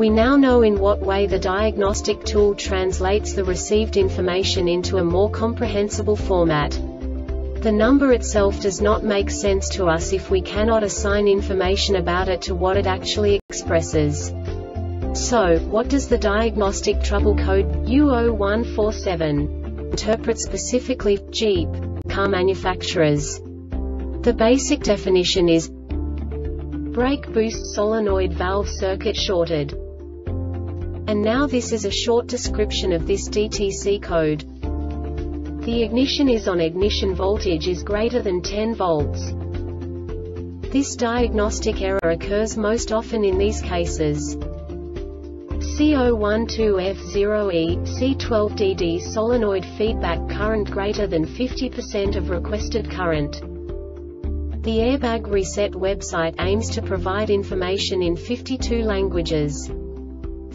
We now know in what way the diagnostic tool translates the received information into a more comprehensible format. The number itself does not make sense to us if we cannot assign information about it to what it actually expresses. So, what does the diagnostic trouble code U0147 interpret specifically Jeep car manufacturers? The basic definition is brake boost solenoid valve circuit shorted. And now this is a short description of this DTC code. The ignition is on ignition voltage is greater than 10 volts. This diagnostic error occurs most often in these cases. C012F0E, C12DD solenoid feedback current greater than 50% of requested current. The Airbag Reset website aims to provide information in 52 languages.